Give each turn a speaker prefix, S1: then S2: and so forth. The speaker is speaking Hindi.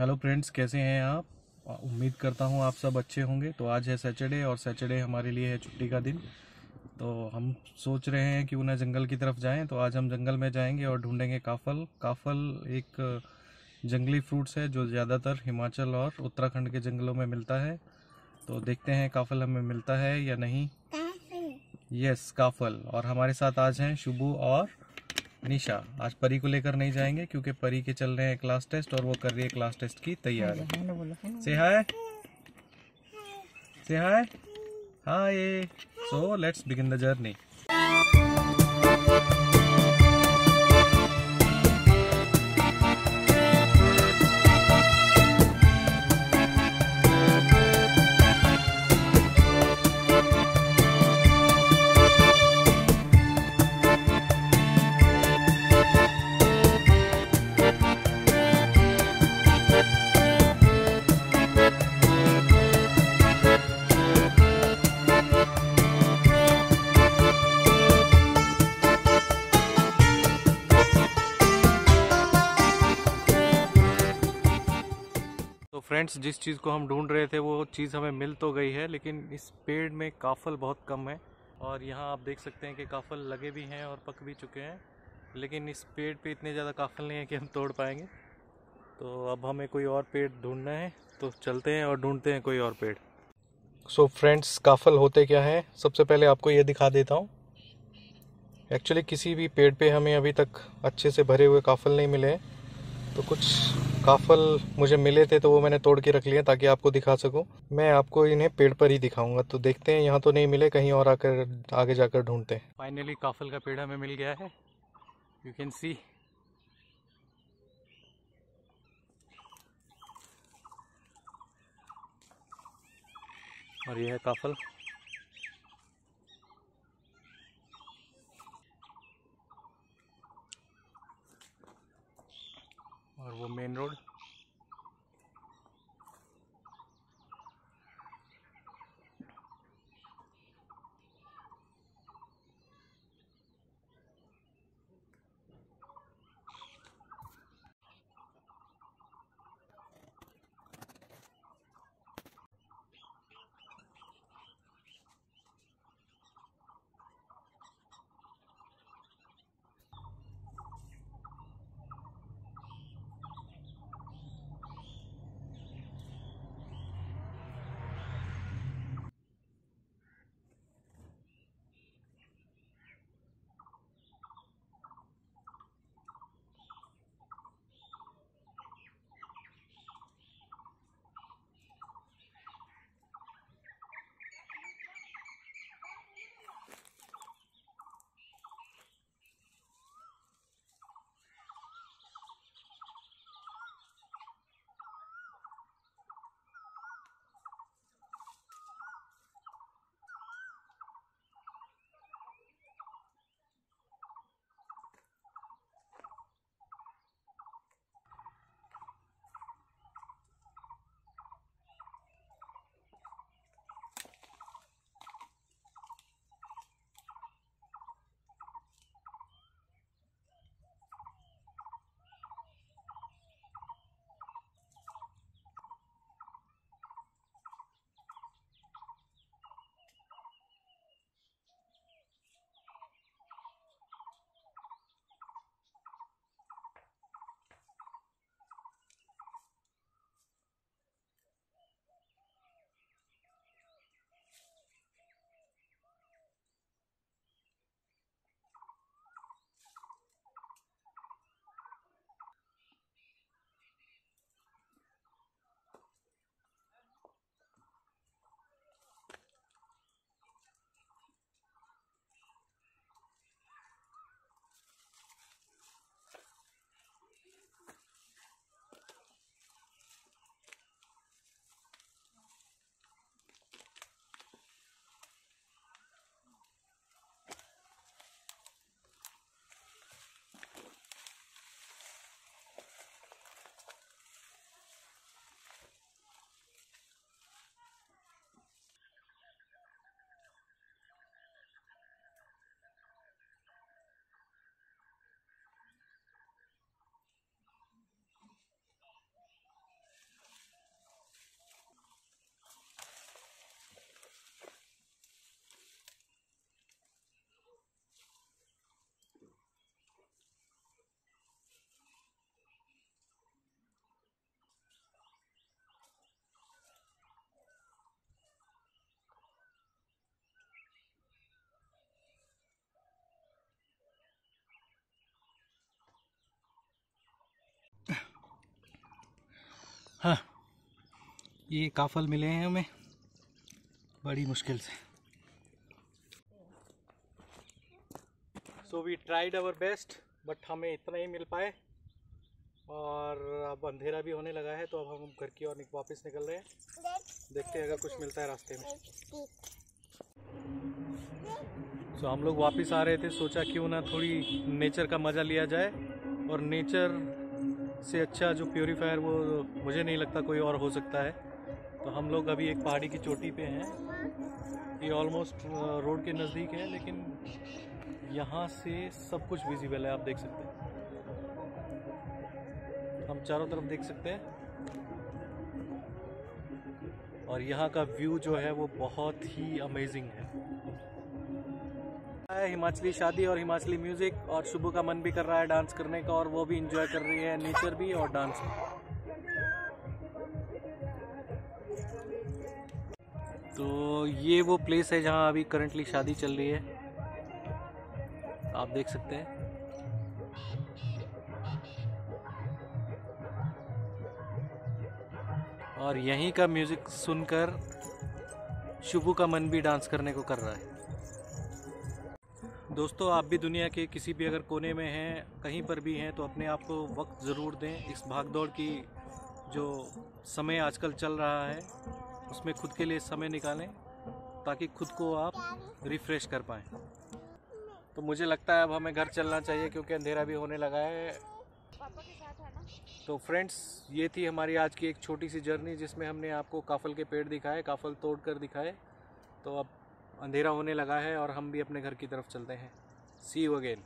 S1: हेलो फ्रेंड्स कैसे हैं आप? उम्मीद करता हूँ आप सब अच्छे होंगे। तो आज है सैटरडे और सैटरडे हमारे लिए है छुट्टी का दिन। तो हम सोच रहे हैं कि उन्हें जंगल की तरफ़ जाएँ। तो आज हम जंगल में जाएँगे और ढूंढेंगे काफल। काफल एक जंगली फ्रूट्स है जो ज़्यादातर हिमाचल और उत्तराखंड के जंगलों में मिलता है। तो देखते हैं काफल हमें मिलता है या नहीं। यस काफल। और हमारे साथ आज हैं शुभू और निशा आज परी को लेकर नहीं जाएँगे क्योंकि परी के चल रहे हैं क्लास टेस्ट और वो कर रही है क्लास टेस्ट की तैयारी। से हाय से hi hi so let's begin the journey friends जिस चीज़ को हम ढूंढ रहे थे, वो चीज़ हमें मिल तो गई है, लेकिन इस पेड़ में काफल बहुत कम है। और यहाँ आप देख सकते हैं कि काफल लगे भी हैं और पक भी चुके हैं, लेकिन इस पेड़ पे इतने ज़्यादा काफल नहीं है कि हम तोड़ पाएँगे। तो अब हमें कोई और पेड़ ढूंढना है तो चलते हैं और ढूंढते हैं कोई और पेड़। सो so फ्रेंड्स काफल होते क्या है? सबसे पहले आपको ये दिखा देता हूँ। एक्चुअली किसी भी पेड़ पे हमें अभी तक अच्छे से भरे हुए काफल नहीं मिले हैं तो कुछ काफल मुझे मिले थे तो वो मैंने तोड़ के रख लिया ताकि आपको दिखा सकूँ। मैं आपको इन्हें पेड़ पर ही दिखाऊँगा। तो देखते हैं, यहाँ तो नहीं मिले, कहीं और आकर, आगे जाकर ढूंढते हैं। फाइनली काफल का पेड़ हमें मिल गया है। यू कैन सी और यह है काफल। और वो मेन रोड
S2: हाँ। ये काफल मिले हैं हमें। बड़ी मुश्किल से।
S1: So we tried our best but हमें इतना ही मिल पाए। और अब अंधेरा भी होने लगा है तो अब हम घर की ओर वापस निकल रहे हैं। देखते हैं अगर कुछ मिलता है रास्ते में। सो हम लोग वापस आ रहे थे, सोचा क्यों ना थोड़ी नेचर का मज़ा लिया जाए। और नेचर से अच्छा जो प्योरीफायर वो मुझे नहीं लगता कोई और हो सकता है। तो हम लोग अभी एक पहाड़ी की चोटी पे हैं। ये ऑलमोस्ट रोड के नज़दीक है, लेकिन यहाँ से सब कुछ विजिबल है, आप देख सकते हैं। हम चारों तरफ़ देख सकते हैं। और यहाँ का व्यू जो है वो बहुत ही अमेजिंग है। है, हिमाचली शादी और हिमाचली म्यूज़िक और शुभ का मन भी कर रहा है डांस करने का, और वो भी इंजॉय कर रही है नेचर भी और डांस भी। तो ये वो प्लेस है जहाँ अभी करंटली शादी चल रही है। आप देख सकते हैं। और यहीं का म्यूज़िक सुनकर शुभू का मन भी डांस करने को कर रहा है। दोस्तों, आप भी दुनिया के किसी भी अगर कोने में हैं, कहीं पर भी हैं तो अपने आप को वक्त ज़रूर दें। इस भागदौड़ की जो समय आजकल चल रहा है, उसमें खुद के लिए समय निकालें, ताकि खुद को आप रिफ़्रेश कर पाएँ। तो मुझे लगता है अब हमें घर चलना चाहिए, क्योंकि अंधेरा भी होने लगा है। तो फ्रेंड्स, ये थी हमारी आज की एक छोटी सी जर्नी, जिसमें हमने आपको काफल के पेड़ दिखाए, काफल तोड़ कर दिखाए। तो अब अंधेरा होने लगा है और हम भी अपने घर की तरफ़ चलते हैं। सी यू अगेन